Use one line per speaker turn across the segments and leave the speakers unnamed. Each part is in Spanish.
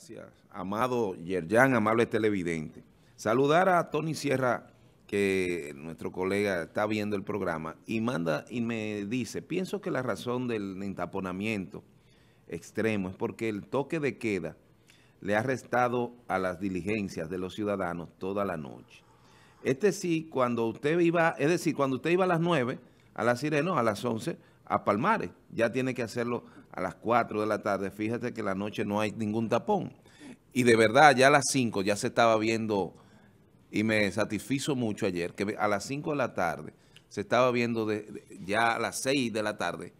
Gracias, amado Yerjan, amable televidente. Saludar a Tony Sierra, que nuestro colega está viendo el programa, y manda y me dice, pienso que la razón del entaponamiento extremo es porque el toque de queda le ha restado a las diligencias de los ciudadanos toda la noche. Este sí, cuando usted iba, es decir, cuando usted iba a las 9, a las Sirenos, a las 11, a Palmares, ya tiene que hacerlo a las 4 de la tarde. Fíjate que la noche no hay ningún tapón. Y de verdad, ya a las 5 ya se estaba viendo, y me satisfizo mucho ayer, que a las 5 de la tarde se estaba viendo, de, ya a las 6 de la tarde,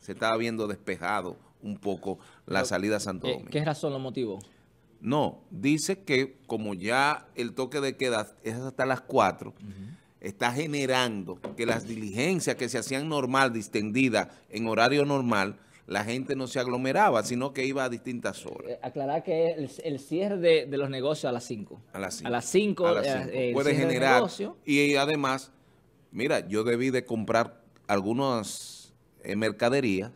se estaba viendo despejado un poco la salida a Santo Domingo.
¿Qué razón lo motivó?
No, dice que como ya el toque de queda es hasta las 4, está generando que las diligencias que se hacían normal, distendidas en horario normal, la gente no se aglomeraba, sino que iba a distintas horas.
Eh, aclarar que el, cierre de, los negocios a las 5.
A las 5.
A las 5
eh, puede generar. Y además, mira, yo debí de comprar algunas eh, mercaderías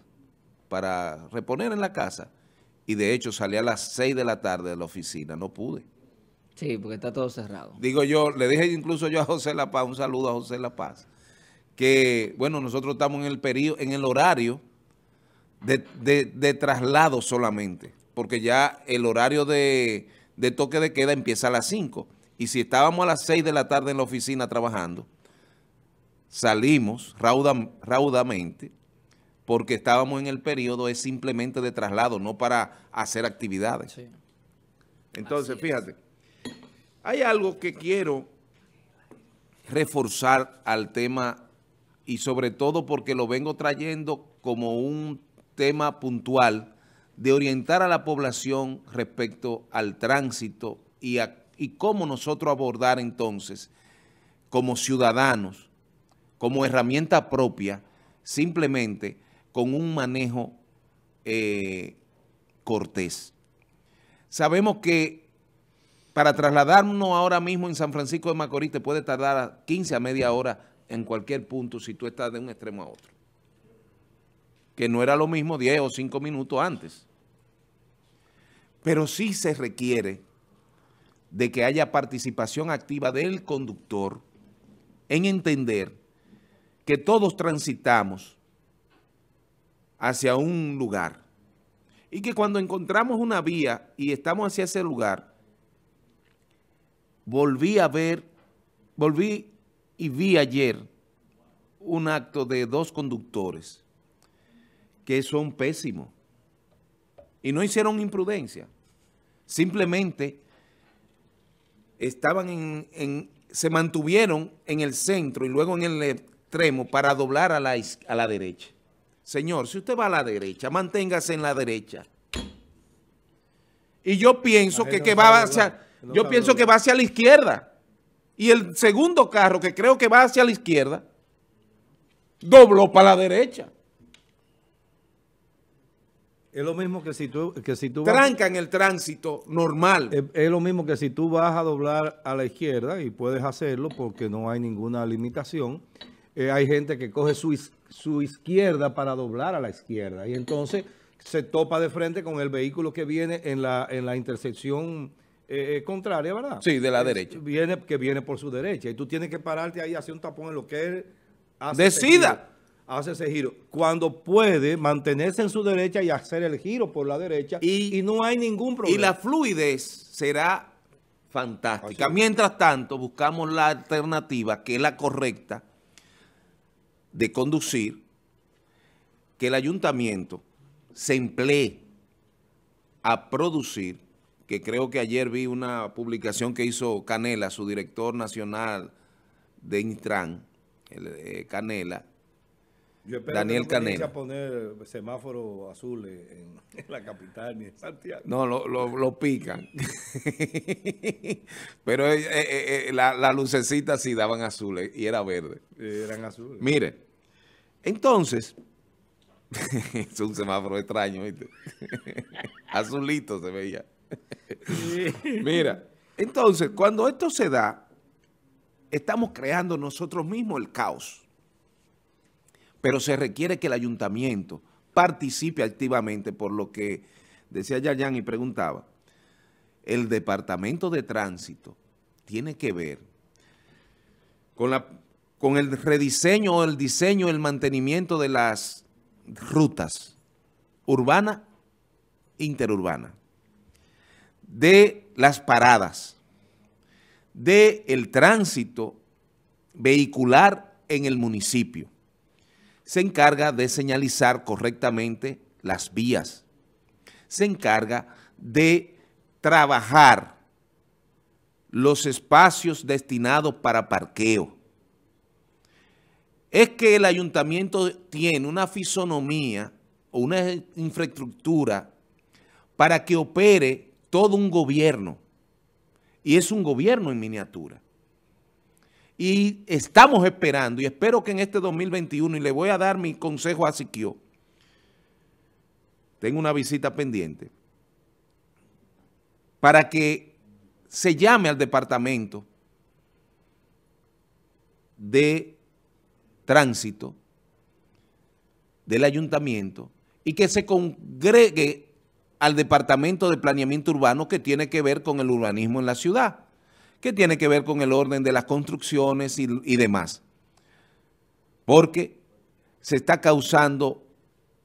para reponer en la casa y de hecho salí a las 6 de la tarde de la oficina, no pude.
Sí, porque está todo cerrado.
Digo yo, le dije incluso yo a José La Paz, un saludo a José La Paz, que, bueno, nosotros estamos en el periodo, en el horario de, traslado solamente, porque ya el horario de, toque de queda empieza a las 5. Y si estábamos a las 6 de la tarde en la oficina trabajando, salimos raudamente, porque estábamos en el periodo es simplemente de traslado, no para hacer actividades. Entonces, fíjate. Hay algo que quiero reforzar al tema y sobre todo porque lo vengo trayendo como un tema puntual de orientar a la población respecto al tránsito y, y cómo nosotros abordar entonces como ciudadanos, como herramienta propia, simplemente con un manejo eh, cortés. Sabemos que para trasladarnos ahora mismo en San Francisco de Macorís te puede tardar 15 a media hora en cualquier punto si tú estás de un extremo a otro. Que no era lo mismo 10 o 5 minutos antes. Pero sí se requiere de que haya participación activa del conductor en entender que todos transitamos hacia un lugar y que cuando encontramos una vía y estamos hacia ese lugar, volví a ver, volví y vi ayer un acto de dos conductores que son pésimos y no hicieron imprudencia, simplemente estaban en, se mantuvieron en el centro y luego en el extremo para doblar a la, a la derecha. Señor, si usted va a la derecha, manténgase en la derecha. Y yo pienso que, que va hacia yo pienso que va hacia la izquierda. Y el segundo carro, que creo que va hacia la izquierda, dobló para la derecha.
Es lo mismo que si tú... Que si tú
Tranca en el tránsito normal.
Es, lo mismo que si tú vas a doblar a la izquierda y puedes hacerlo porque no hay ninguna limitación. Eh, hay gente que coge su, su izquierda para doblar a la izquierda y entonces se topa de frente con el vehículo que viene en la, en la intersección eh, eh, contraria, ¿verdad?
Sí, de la derecha.
Viene, que viene por su derecha. Y tú tienes que pararte ahí, hacer un tapón en lo que él
hace. ¡Decida!
hace ese giro. Cuando puede mantenerse en su derecha y hacer el giro por la derecha y, no hay ningún problema.
Y la fluidez será fantástica. Mientras tanto, buscamos la alternativa, que es la correcta, de conducir, que el ayuntamiento se emplee a producir que creo que ayer vi una publicación que hizo Canela, su director nacional de Intran, eh, Canela,
Yo Daniel Canela. a poner semáforo azul en, la capital ni en Santiago.
No, lo, pican. Pero eh, eh, la, la, lucecita sí daban azules y era verde.
Eran azules.
Mire, entonces, es un semáforo extraño, ¿viste? Azulito se veía. Mira, entonces, cuando esto se da, estamos creando nosotros mismos el caos. Pero se requiere que el ayuntamiento participe activamente, por lo que decía Yayan y preguntaba, el Departamento de Tránsito tiene que ver con, la, con el rediseño el diseño, el mantenimiento de las rutas urbana, interurbana, de las paradas, de el tránsito vehicular en el municipio. Se encarga de señalizar correctamente las vías. Se encarga de trabajar los espacios destinados para parqueo. Es que el ayuntamiento tiene una fisonomía o una infraestructura para que opere todo un gobierno. Y es un gobierno en miniatura. Y estamos esperando, y espero que en este 2021, y le voy a dar mi consejo a Siquio, tengo una visita pendiente, para que se llame al departamento de tránsito del ayuntamiento y que se congregue al departamento de planeamiento urbano que tiene que ver con el urbanismo en la ciudad que tiene que ver con el orden de las construcciones y, demás. Porque se está causando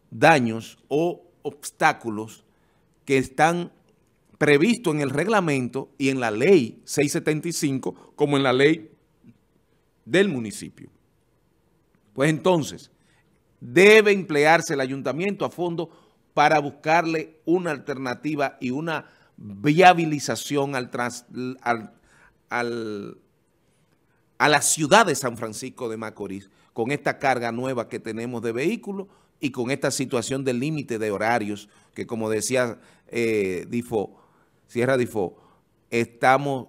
daños o obstáculos que están previstos en el reglamento y en la ley 675 como en la ley del municipio. Pues entonces, debe emplearse el ayuntamiento a fondo para buscarle una alternativa y una viabilización a la ciudad de San Francisco de Macorís con esta carga nueva que tenemos de vehículos y con esta situación del límite de horarios que como decía eh, Difo, Sierra Difo, estamos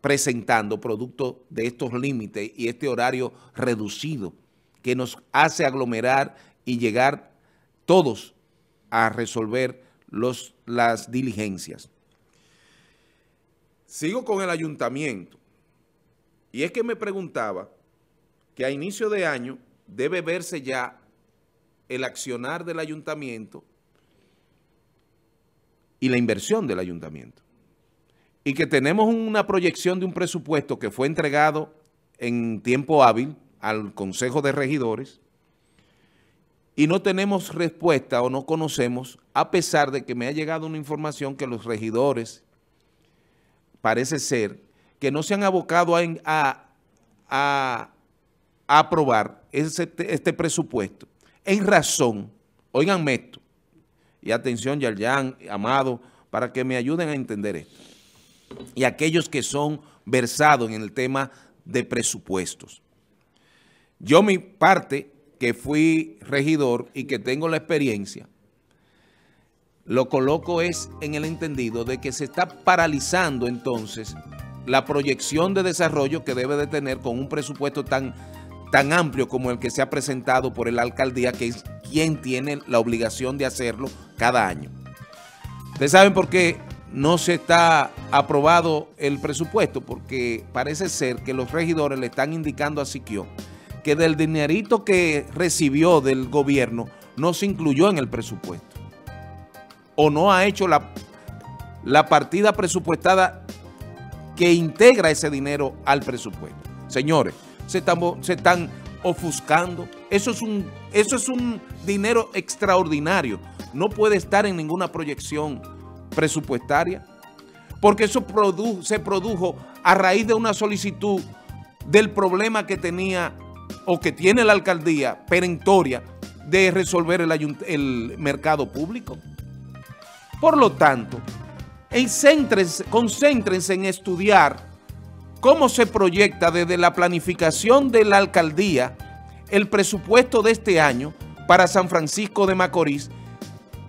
presentando producto de estos límites y este horario reducido que nos hace aglomerar y llegar todos a resolver los, las diligencias. Sigo con el ayuntamiento. Y es que me preguntaba que a inicio de año debe verse ya el accionar del ayuntamiento y la inversión del ayuntamiento. Y que tenemos una proyección de un presupuesto que fue entregado en tiempo hábil al Consejo de Regidores y no tenemos respuesta o no conocemos, a pesar de que me ha llegado una información que los regidores parece ser que no se han abocado a, a, aprobar este presupuesto en razón, oiganme esto, y atención Yarjan, Amado, para que me ayuden a entender esto, y aquellos que son versados en el tema de presupuestos. Yo mi parte, que fui regidor y que tengo la experiencia, lo coloco es en el entendido de que se está paralizando entonces la proyección de desarrollo que debe de tener con un presupuesto tan, tan amplio como el que se ha presentado por la alcaldía, que es quien tiene la obligación de hacerlo cada año. Ustedes saben por qué no se está aprobado el presupuesto, porque parece ser que los regidores le están indicando a Siquio que del dinerito que recibió del gobierno no se incluyó en el presupuesto o no ha hecho la, la partida presupuestada que integra ese dinero al presupuesto. Señores, se están, se están ofuscando. Eso es, un, eso es un dinero extraordinario. No puede estar en ninguna proyección presupuestaria. Porque eso se produjo a raíz de una solicitud del problema que tenía o que tiene la alcaldía perentoria de resolver el, mercado público. Por lo tanto, concéntrense en estudiar cómo se proyecta desde la planificación de la alcaldía el presupuesto de este año para San Francisco de Macorís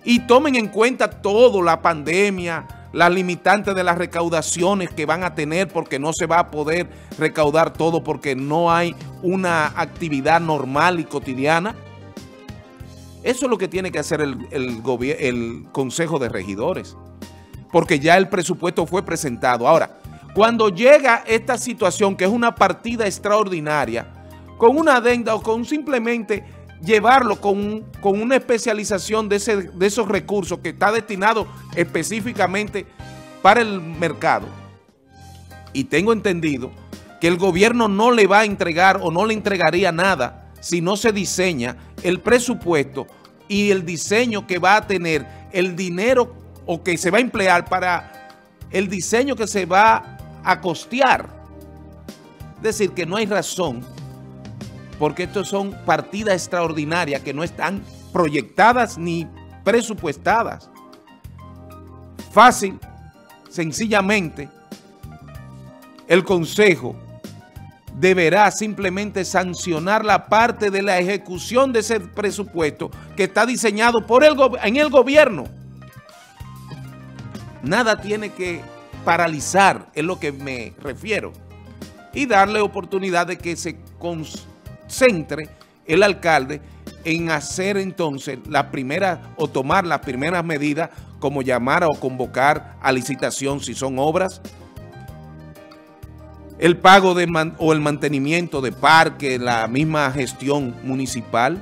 y tomen en cuenta todo, la pandemia, las limitantes de las recaudaciones que van a tener porque no se va a poder recaudar todo porque no hay una actividad normal y cotidiana. Eso es lo que tiene que hacer el, el Consejo de Regidores, porque ya el presupuesto fue presentado. Ahora, cuando llega esta situación, que es una partida extraordinaria, con una adenda o con simplemente llevarlo con, con una especialización de, ese, de esos recursos que está destinado específicamente para el mercado. Y tengo entendido que el gobierno no le va a entregar o no le entregaría nada si no se diseña el presupuesto y el diseño que va a tener el dinero o que se va a emplear para el diseño que se va a costear. Es decir, que no hay razón, porque estos son partidas extraordinarias que no están proyectadas ni presupuestadas. Fácil, sencillamente, el Consejo deberá simplemente sancionar la parte de la ejecución de ese presupuesto que está diseñado por el en el gobierno. Nada tiene que paralizar, es lo que me refiero, y darle oportunidad de que se concentre el alcalde en hacer entonces la primera o tomar las primeras medidas como llamar o convocar a licitación si son obras, el pago de o el mantenimiento de parques, la misma gestión municipal.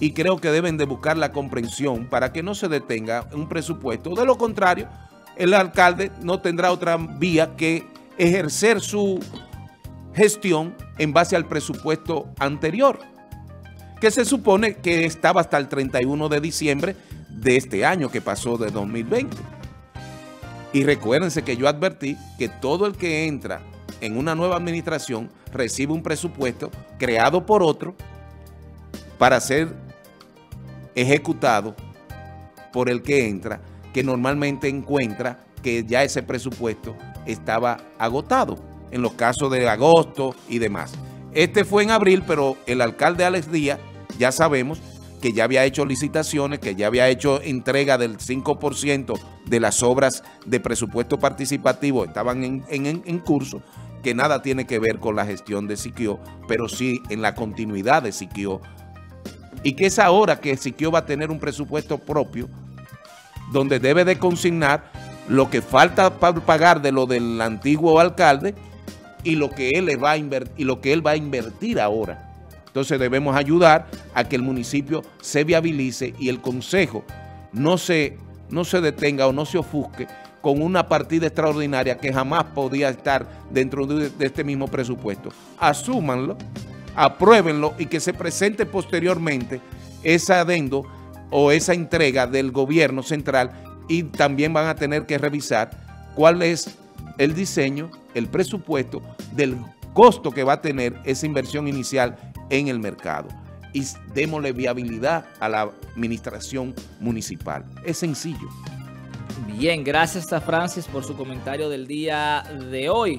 Y creo que deben de buscar la comprensión para que no se detenga un presupuesto. De lo contrario, el alcalde no tendrá otra vía que ejercer su gestión en base al presupuesto anterior, que se supone que estaba hasta el 31 de diciembre de este año que pasó de 2020. Y recuérdense que yo advertí que todo el que entra en una nueva administración recibe un presupuesto creado por otro para ser ejecutado por el que entra, que normalmente encuentra que ya ese presupuesto estaba agotado en los casos de agosto y demás. Este fue en abril, pero el alcalde Alex Díaz, ya sabemos, que ya había hecho licitaciones, que ya había hecho entrega del 5% de las obras de presupuesto participativo, estaban en, curso, que nada tiene que ver con la gestión de Siquio, pero sí en la continuidad de Siquio. Y que es ahora que Siquio va a tener un presupuesto propio, donde debe de consignar lo que falta para pagar de lo del antiguo alcalde y lo que él, va a y lo que él va a invertir ahora. Entonces debemos ayudar a que el municipio se viabilice y el consejo no se, no se detenga o no se ofusque con una partida extraordinaria que jamás podía estar dentro de, este mismo presupuesto. Asúmanlo, apruébenlo y que se presente posteriormente ese adendo o esa entrega del gobierno central y también van a tener que revisar cuál es el diseño, el presupuesto del costo que va a tener esa inversión inicial en el mercado y démosle viabilidad a la administración municipal. Es sencillo.
Bien, gracias a Francis por su comentario del día de hoy.